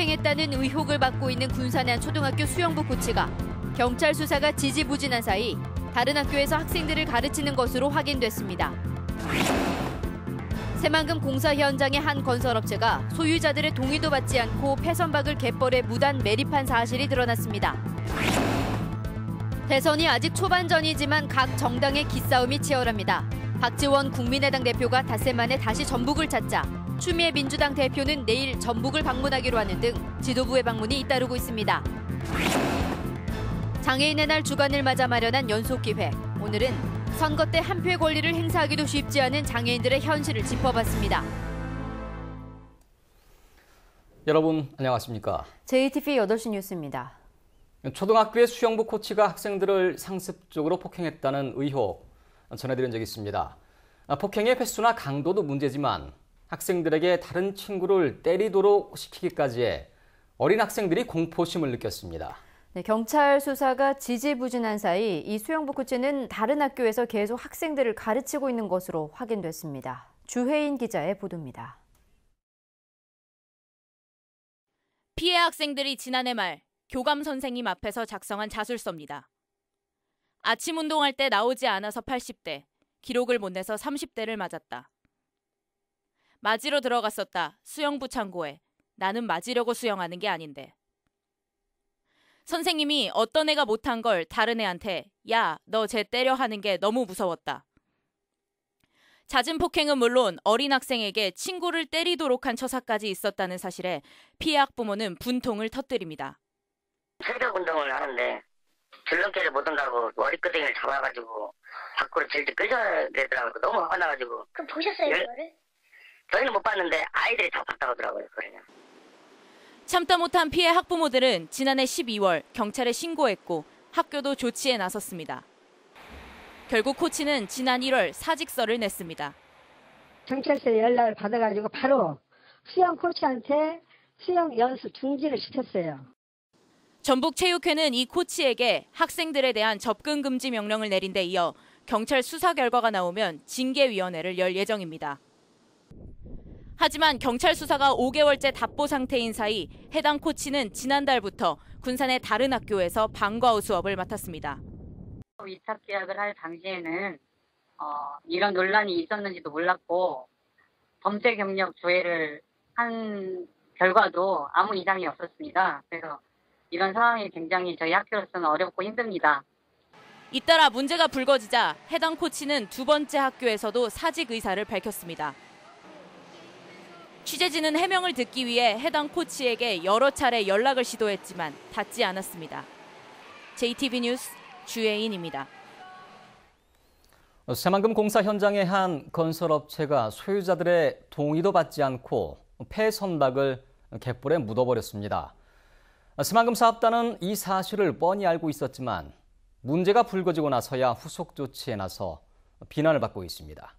폭행했다는 의혹을 받고 있는 군산의 한 초등학교 수영부 코치가 경찰 수사가 지지부진한 사이 다른 학교에서 학생들을 가르치는 것으로 확인됐습니다. 새만금 공사 현장의 한 건설업체가 소유자들의 동의도 받지 않고 폐선박을 갯벌에 무단 매립한 사실이 드러났습니다. 대선이 아직 초반전이지만 각 정당의 기싸움이 치열합니다. 박지원 국민의당 대표가 닷새 만에 다시 전북을 찾자 추미애 민주당 대표는 내일 전북을 방문하기로 하는 등 지도부의 방문이 잇따르고 있습니다. 장애인의 날 주간을 맞아 마련한 연속 기획. 오늘은 선거 때 한 표의 권리를 행사하기도 쉽지 않은 장애인들의 현실을 짚어봤습니다. 여러분 안녕하십니까? JTV 8시 뉴스입니다. 초등학교의 수영부 코치가 학생들을 상습적으로 폭행했다는 의혹 전해드린 적이 있습니다. 폭행의 횟수나 강도도 문제지만 학생들에게 다른 친구를 때리도록 시키기까지 해 어린 학생들이 공포심을 느꼈습니다. 네, 경찰 수사가 지지부진한 사이 이 수영부 코치는 다른 학교에서 계속 학생들을 가르치고 있는 것으로 확인됐습니다. 주혜인 기자의 보도입니다. 피해 학생들이 지난해 말 교감 선생님 앞에서 작성한 자술서입니다. 아침 운동할 때 나오지 않아서 80대, 기록을 못 내서 30대를 맞았다. 맞으러 들어갔었다. 수영부 창고에. 나는 맞으려고 수영하는 게 아닌데. 선생님이 어떤 애가 못한 걸 다른 애한테 야, 너 쟤 때려 하는 게 너무 무서웠다. 잦은 폭행은 물론 어린 학생에게 친구를 때리도록 한 처사까지 있었다는 사실에 피해 학부모는 분통을 터뜨립니다. 체력 운동을 하는데 줄넘기를 못 한다고 머리끄댕이를 잡아가지고 밖으로 질질 끌려야 되더라고요. 너무 화가 나가지고. 그럼 보셨어요, 열- 그거를? 저희는 못 봤는데 아이들이 다 봤다고 하더라고요. 그러냐. 참다 못한 피해 학부모들은 지난해 12월 경찰에 신고했고 학교도 조치에 나섰습니다. 결국 코치는 지난 1월 사직서를 냈습니다. 경찰서에 연락을 받아가지고 바로 수영 코치한테 수영 연수 중지를 시켰어요. 전북체육회는 이 코치에게 학생들에 대한 접근 금지 명령을 내린 데 이어 경찰 수사 결과가 나오면 징계위원회를 열 예정입니다. 하지만 경찰 수사가 5개월째 답보 상태인 사이 해당 코치는 지난달부터 군산의 다른 학교에서 방과 후 수업을 맡았습니다. 위탁 계약을 할 당시에는 어, 이런 논란이 있었는지도 몰랐고 범죄 경력 조회를 한 결과도 아무 이상이 없었습니다. 그래서 이런 상황이 굉장히 저희 학교로서는 어렵고 힘듭니다. 잇따라 문제가 불거지자 해당 코치는 두 번째 학교에서도 사직 의사를 밝혔습니다. 취재진은 해명을 듣기 위해 해당 코치에게 여러 차례 연락을 시도했지만 닿지 않았습니다. JTB 뉴스 주혜인입니다. 새만금 공사 현장의 한 건설업체가 소유자들의 동의도 받지 않고 폐선박을 갯벌에 묻어버렸습니다. 새만금 사업단은 이 사실을 뻔히 알고 있었지만 문제가 불거지고 나서야 후속 조치에 나서 비난을 받고 있습니다.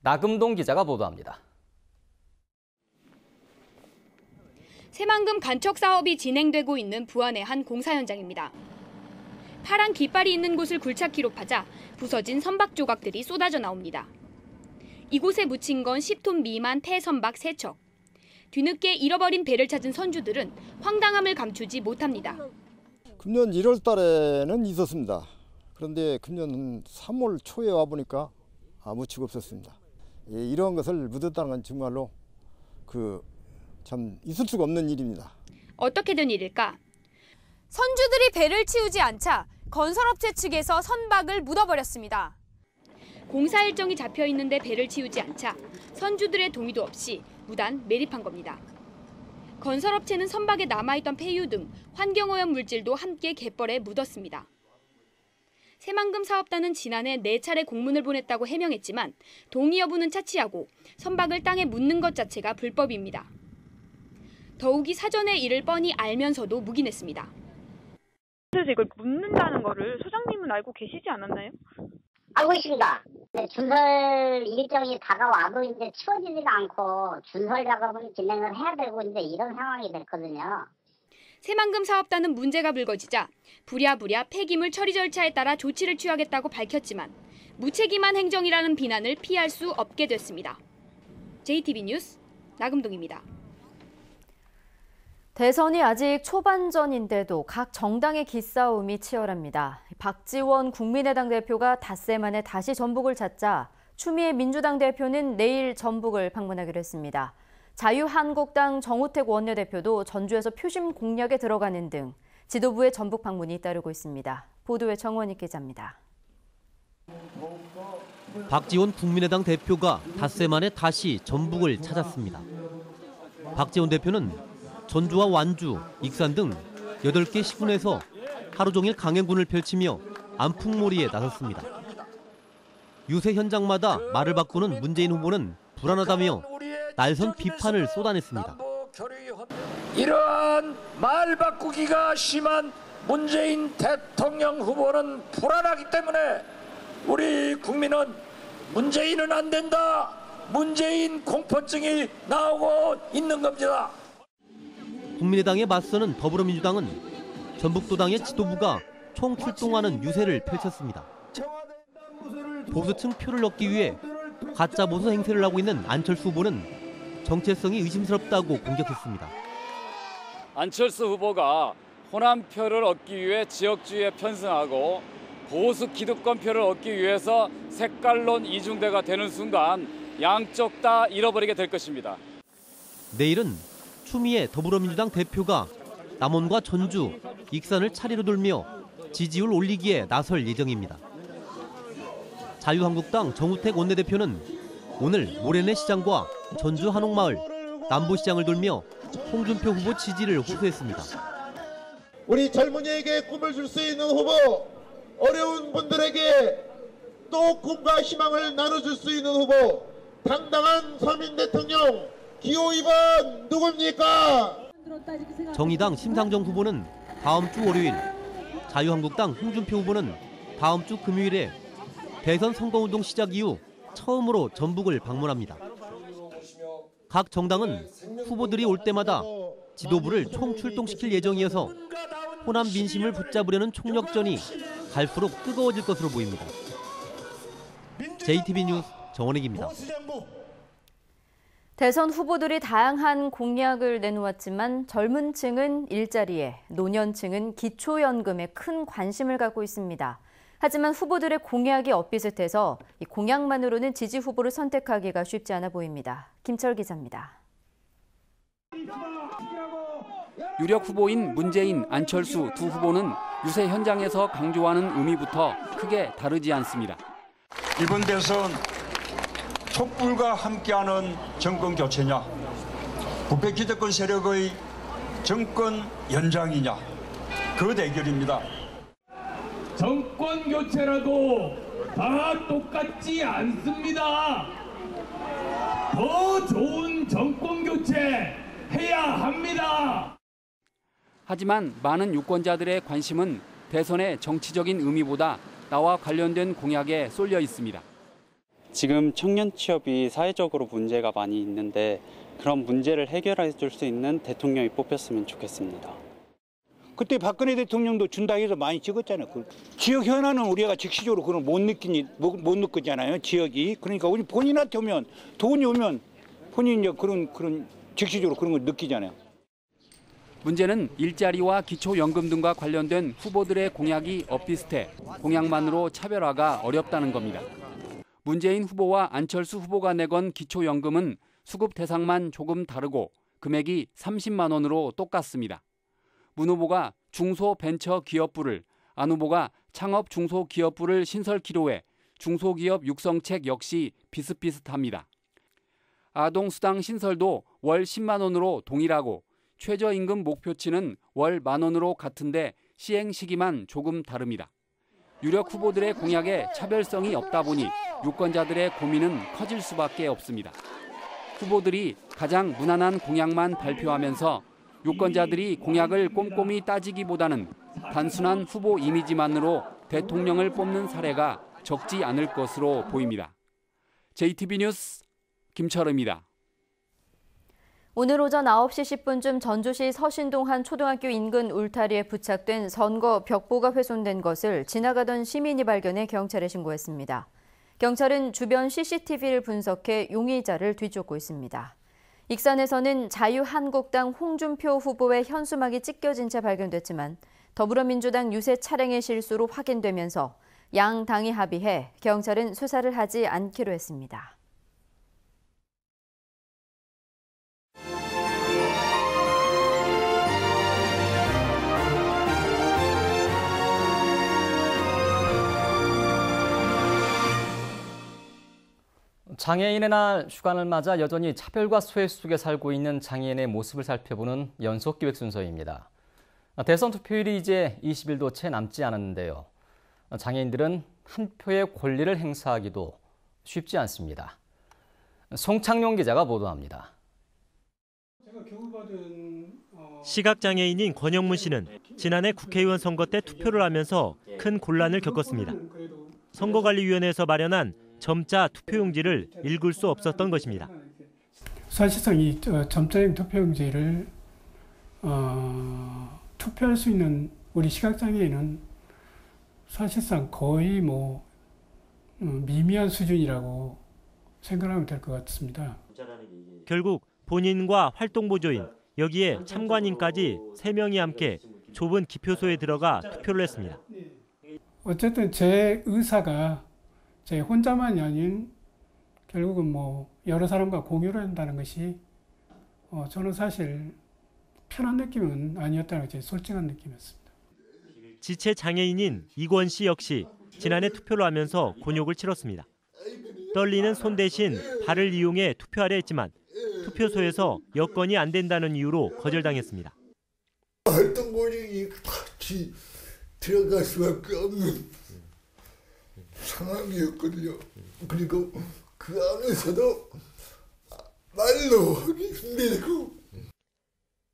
나금동 기자가 보도합니다. 새만금 간척 사업이 진행되고 있는 부안의 한 공사 현장입니다. 파란 깃발이 있는 곳을 굴착기로 파자 부서진 선박 조각들이 쏟아져 나옵니다. 이곳에 묻힌 건 10톤 미만 폐선박 3척. 뒤늦게 잃어버린 배를 찾은 선주들은 황당함을 감추지 못합니다. 금년 1월 달에는 있었습니다. 그런데 금년 3월 초에 와보니까 아무 치가 없었습니다. 예, 이런 것을 묻었다는 건 정말로 그 참 있을 수가 없는 일입니다. 어떻게 된 일일까? 선주들이 배를 치우지 않자 건설업체 측에서 선박을 묻어버렸습니다. 공사 일정이 잡혀 있는데 배를 치우지 않자 선주들의 동의도 없이 무단 매립한 겁니다. 건설업체는 선박에 남아있던 폐유 등 환경오염 물질도 함께 갯벌에 묻었습니다. 새만금 사업단은 지난해 4차례 공문을 보냈다고 해명했지만 동의 여부는 차치하고 선박을 땅에 묻는 것 자체가 불법입니다. 더욱이 사전에 이를 뻔히 알면서도 묵인했습니다. 그래서 이걸 묻는다는 거를 소장님은 알고 계시지 않았나요? 알고 있습니다. 네, 준설 일정이 다가와도 이제 치워지지가 않고 준설 작업을 진행을 해야 되고 이제 이런 상황이 됐거든요. 새만금 사업단은 문제가 불거지자 부랴부랴 폐기물 처리 절차에 따라 조치를 취하겠다고 밝혔지만 무책임한 행정이라는 비난을 피할 수 없게 됐습니다. JTB 뉴스 나금동입니다. 대선이 아직 초반전인데도 각 정당의 기싸움이 치열합니다. 박지원 국민의당 대표가 닷새 만에 다시 전북을 찾자 추미애 민주당 대표는 내일 전북을 방문하기로 했습니다. 자유한국당 정우택 원내대표도 전주에서 표심 공략에 들어가는 등 지도부의 전북 방문이 따르고 있습니다. 보도에 정원희 기자입니다. 박지원 국민의당 대표가 닷새 만에 다시 전북을 찾았습니다. 박지원 대표는 전주와 완주, 익산 등 8개 시군에서 하루 종일 강행군을 펼치며 안풍몰이에 나섰습니다. 유세 현장마다 말을 바꾸는 문재인 후보는 불안하다며 날선 비판을 쏟아냈습니다. 이러한 말 바꾸기가 심한 문재인 대통령 후보는 불안하기 때문에 우리 국민은 문재인은 안 된다. 문재인 공포증이 나오고 있는 겁니다. 국민의당에 맞서는 더불어민주당은 전북도당의 지도부가 총출동하는 유세를 펼쳤습니다. 보수층 표를 얻기 위해 가짜 보수 행세를 하고 있는 안철수 후보는 정체성이 의심스럽다고 공격했습니다. 안철수 후보가 호남 표를 얻기 위해 지역주의에 편승하고 보수 기득권 표를 얻기 위해서 색깔론 이중대가 되는 순간 양쪽 다 잃어버리게 될 것입니다. 내일은 추미애 더불어민주당 대표가 남원과 전주, 익산을 차례로 돌며 지지율 올리기에 나설 예정입니다. 자유한국당 정우택 원내대표는 오늘 모래내 시장과 전주 한옥마을, 남부시장을 돌며 홍준표 후보 지지를 호소했습니다. 우리 젊은이에게 꿈을 줄 수 있는 후보, 어려운 분들에게 또 꿈과 희망을 나눠줄 수 있는 후보, 당당한 서민 대통령 기호 2번 누굽니까? 정의당 심상정 후보는 다음 주 월요일, 자유한국당 홍준표 후보는 다음 주 금요일에 대선 선거운동 시작 이후 처음으로 전북을 방문합니다. 각 정당은 후보들이 올 때마다 지도부를 총출동시킬 예정이어서 호남 민심을 붙잡으려는 총력전이 갈수록 뜨거워질 것으로 보입니다. JTB 뉴스 정원익입니다. 대선 후보들이 다양한 공약을 내놓았지만 젊은 층은 일자리에, 노년층은 기초연금에 큰 관심을 갖고 있습니다. 하지만 후보들의 공약이 엇비슷해서 이 공약만으로는 지지 후보를 선택하기가 쉽지 않아 보입니다. 김철 기자입니다. 유력 후보인 문재인, 안철수 두 후보는 유세 현장에서 강조하는 의미부터 크게 다르지 않습니다. 이번 대선 촛불과 함께하는 정권 교체냐, 부패 기득권 세력의 정권 연장이냐, 그 대결입니다. 정권 교체라도 다 똑같지 않습니다. 더 좋은 정권 교체 해야 합니다. 하지만 많은 유권자들의 관심은 대선의 정치적인 의미보다 나와 관련된 공약에 쏠려 있습니다. 지금 청년 취업이 사회적으로 문제가 많이 있는데 그런 문제를 해결해 줄 수 있는 대통령이 뽑혔으면 좋겠습니다. 그때 박근혜 대통령도 준다 해서 많이 찍었잖아요. 그 지역 현안은 우리가 즉시적으로 그걸 못 느끼니 못, 못 느끼잖아요. 지역이 그러니까 우리 본인한테 오면 돈이 오면 본인 이제 그런 그런 즉시적으로 그런 걸 느끼잖아요. 문제는 일자리와 기초연금 등과 관련된 후보들의 공약이 엇비슷해 공약만으로 차별화가 어렵다는 겁니다. 문재인 후보와 안철수 후보가 내건 기초연금은 수급 대상만 조금 다르고 금액이 30만 원으로 똑같습니다. 문 후보가 중소벤처기업부를, 안 후보가 창업중소기업부를 신설키로 해 중소기업 육성책 역시 비슷비슷합니다. 아동수당 신설도 월 10만 원으로 동일하고 최저임금 목표치는 월 만 원으로 같은데 시행 시기만 조금 다릅니다. 유력 후보들의 공약에 차별성이 없다 보니 유권자들의 고민은 커질 수밖에 없습니다. 후보들이 가장 무난한 공약만 발표하면서 유권자들이 공약을 꼼꼼히 따지기보다는 단순한 후보 이미지만으로 대통령을 뽑는 사례가 적지 않을 것으로 보입니다. JTB 뉴스 김철입니다. 오늘 오전 9시 10분쯤 전주시 서신동 한 초등학교 인근 울타리에 부착된 선거 벽보가 훼손된 것을 지나가던 시민이 발견해 경찰에 신고했습니다. 경찰은 주변 CCTV를 분석해 용의자를 뒤쫓고 있습니다. 익산에서는 자유한국당 홍준표 후보의 현수막이 찢겨진 채 발견됐지만 더불어민주당 유세 차량의 실수로 확인되면서 양 당이 합의해 경찰은 수사를 하지 않기로 했습니다. 장애인의 날 주간을 맞아 여전히 차별과 소외 속에 살고 있는 장애인의 모습을 살펴보는 연속 기획 순서입니다. 대선 투표일이 이제 20일도 채 남지 않았는데요. 장애인들은 한 표의 권리를 행사하기도 쉽지 않습니다. 송창용 기자가 보도합니다. 시각장애인인 권영문 씨는 지난해 국회의원 선거 때 투표를 하면서 큰 곤란을 겪었습니다. 선거관리위원회에서 마련한 점자 투표용지를 읽을 수 없었던 것입니다. 사실상 이 점자형 투표용지를 어, 투표할 수 있는 우리 시각장애인은 사실상 거의 뭐 음, 미미한 수준이라고 생각하면 될 것 같습니다. 결국 본인과 활동보조인 여기에 참관인까지 3명이 함께 좁은 기표소에 들어가 투표를 했습니다. 어쨌든 제 의사가 제 혼자만이 아닌 결국은 뭐 여러 사람과 공유를 한다는 것이 어 저는 사실 편한 느낌은 아니었다는 게 솔직한 느낌이었습니다. 지체 장애인인 이권 씨 역시 지난해 투표를 하면서 곤욕을 치렀습니다. 떨리는 손 대신 발을 이용해 투표하려 했지만 투표소에서 여건이 안 된다는 이유로 거절당했습니다. 활동 보직이 같이 들어갈 수밖에 없는 상황이었거든요. 그리고 그 안에서도 말로 하기 힘들고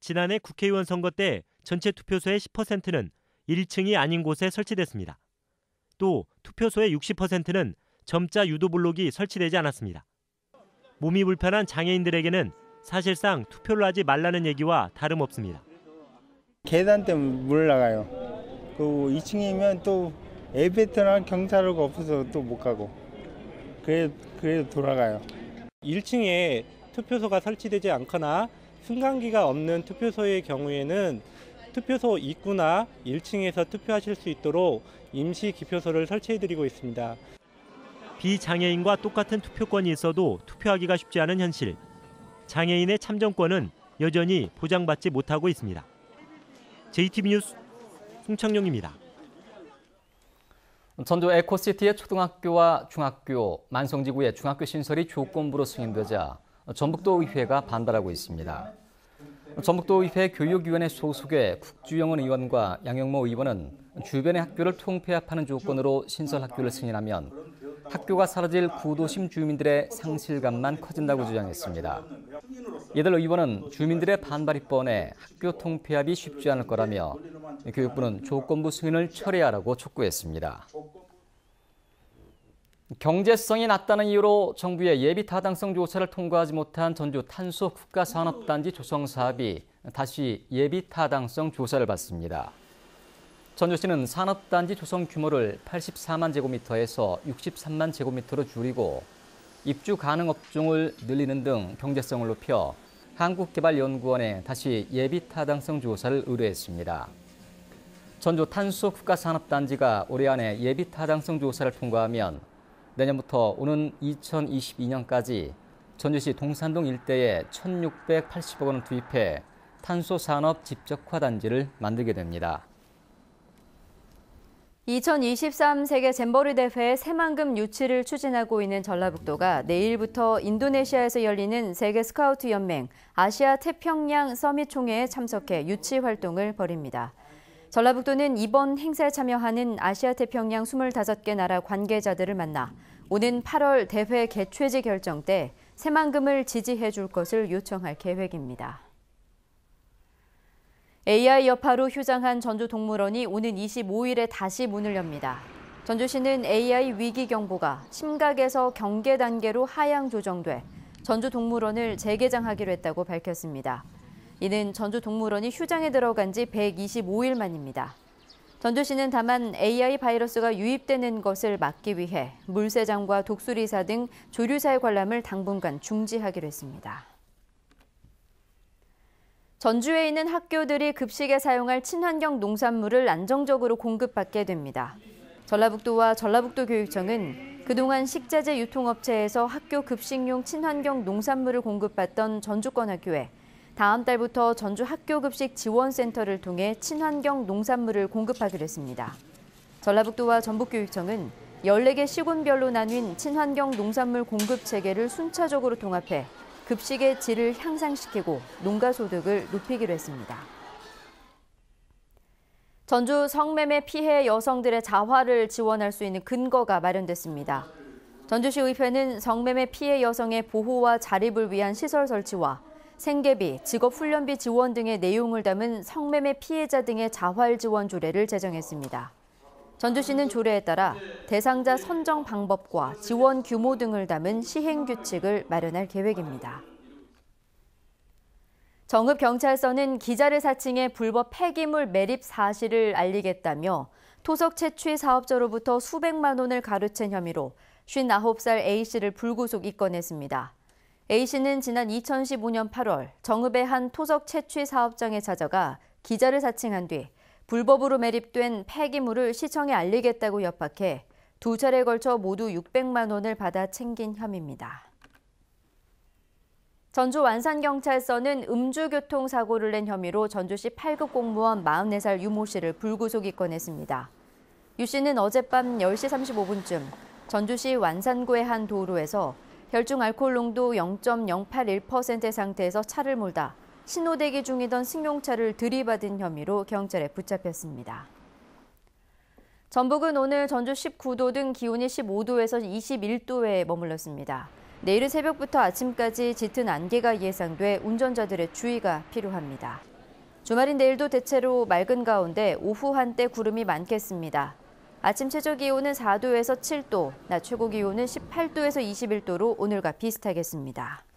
지난해 국회의원 선거 때 전체 투표소의 10%는 1층이 아닌 곳에 설치됐습니다. 또 투표소의 60%는 점자 유도 블록이 설치되지 않았습니다. 몸이 불편한 장애인들에게는 사실상 투표를 하지 말라는 얘기와 다름없습니다. 계단 때문에 못 나가요. 그 2층이면 또 엘리베이터나 경사로가 없어서 또 못 가고 그래 그래도 돌아가요. 1층에 투표소가 설치되지 않거나 승강기가 없는 투표소의 경우에는 투표소 입구나 1층에서 투표하실 수 있도록 임시 기표소를 설치해드리고 있습니다. 비장애인과 똑같은 투표권이 있어도 투표하기가 쉽지 않은 현실. 장애인의 참정권은 여전히 보장받지 못하고 있습니다. JTB 뉴스 송창용입니다. 전주 에코시티의 초등학교와 중학교, 만성지구의 중학교 신설이 조건부로 승인되자 전북도의회가 반발하고 있습니다. 전북도의회 교육위원회 소속의 국주영은 의원과 양영모 의원은 주변의 학교를 통폐합하는 조건으로 신설 학교를 승인하면 학교가 사라질 구도심 주민들의 상실감만 커진다고 주장했습니다. 이들 의원은 주민들의 반발이 뻔해 학교 통폐합이 쉽지 않을 거라며 교육부는 조건부 승인을 철회하라고 촉구했습니다. 경제성이 낮다는 이유로 정부의 예비 타당성 조사를 통과하지 못한 전주 탄소 국가산업단지 조성 사업이 다시 예비 타당성 조사를 받습니다. 전주시는 산업단지 조성 규모를 84만 제곱미터에서 63만 제곱미터로 줄이고 입주 가능 업종을 늘리는 등 경제성을 높여 한국개발연구원에 다시 예비 타당성 조사를 의뢰했습니다. 전주 탄소 국가산업단지가 올해 안에 예비 타당성 조사를 통과하면 내년부터 오는 2022년까지 전주시 동산동 일대에 1,680억 원을 투입해 탄소 산업 집적화 단지를 만들게 됩니다. 2023 세계 잼버리 대회 새만금 유치를 추진하고 있는 전라북도가 내일부터 인도네시아에서 열리는 세계 스카우트 연맹 아시아 태평양 서밋 총회에 참석해 유치 활동을 벌입니다. 전라북도는 이번 행사에 참여하는 아시아 태평양 25개 나라 관계자들을 만나 오는 8월 대회 개최지 결정 때 새만금을 지지해 줄 것을 요청할 계획입니다. AI 여파로 휴장한 전주동물원이 오는 25일에 다시 문을 엽니다. 전주시는 AI 위기 경보가 심각에서 경계 단계로 하향 조정돼 전주동물원을 재개장하기로 했다고 밝혔습니다. 이는 전주동물원이 휴장에 들어간 지 125일 만입니다. 전주시는 다만 AI 바이러스가 유입되는 것을 막기 위해 물새장과 독수리사 등 조류사의 관람을 당분간 중지하기로 했습니다. 전주에 있는 학교들이 급식에 사용할 친환경 농산물을 안정적으로 공급받게 됩니다. 전라북도와 전라북도 교육청은 그동안 식자재 유통업체에서 학교 급식용 친환경 농산물을 공급받던 전주권 학교에 다음 달부터 전주 학교 급식 지원센터를 통해 친환경 농산물을 공급하기로 했습니다. 전라북도와 전북교육청은 14개 시군별로 나뉜 친환경 농산물 공급 체계를 순차적으로 통합해 급식의 질을 향상시키고 농가 소득을 높이기로 했습니다. 전주 성매매 피해 여성들의 자활을 지원할 수 있는 근거가 마련됐습니다. 전주시 의회는 성매매 피해 여성의 보호와 자립을 위한 시설 설치와 생계비, 직업훈련비 지원 등의 내용을 담은 성매매 피해자 등의 자활 지원 조례를 제정했습니다. 전주시는 조례에 따라 대상자 선정 방법과 지원 규모 등을 담은 시행 규칙을 마련할 계획입니다. 정읍 경찰서는 기자를 사칭해 불법 폐기물 매립 사실을 알리겠다며 토속 채취 사업자로부터 수백만 원을 가로챈 혐의로 59살 A씨를 불구속 입건했습니다. A씨는 지난 2015년 8월 정읍의 한 토속 채취 사업장에 찾아가 기자를 사칭한 뒤 불법으로 매립된 폐기물을 시청에 알리겠다고 협박해 두 차례에 걸쳐 모두 600만 원을 받아 챙긴 혐의입니다. 전주 완산경찰서는 음주교통사고를 낸 혐의로 전주시 8급 공무원 44살 유모 씨를 불구속 입건했습니다. 유 씨는 어젯밤 10시 35분쯤 전주시 완산구의 한 도로에서 혈중 알코올 농도 0.081%의 상태에서 차를 몰다 신호대기 중이던 승용차를 들이받은 혐의로 경찰에 붙잡혔습니다. 전북은 오늘 전주 19도 등 기온이 15도에서 21도에 머물렀습니다. 내일은 새벽부터 아침까지 짙은 안개가 예상돼 운전자들의 주의가 필요합니다. 주말인 내일도 대체로 맑은 가운데 오후 한때 구름이 많겠습니다. 아침 최저 기온은 4도에서 7도, 낮 최고 기온은 18도에서 21도로 오늘과 비슷하겠습니다.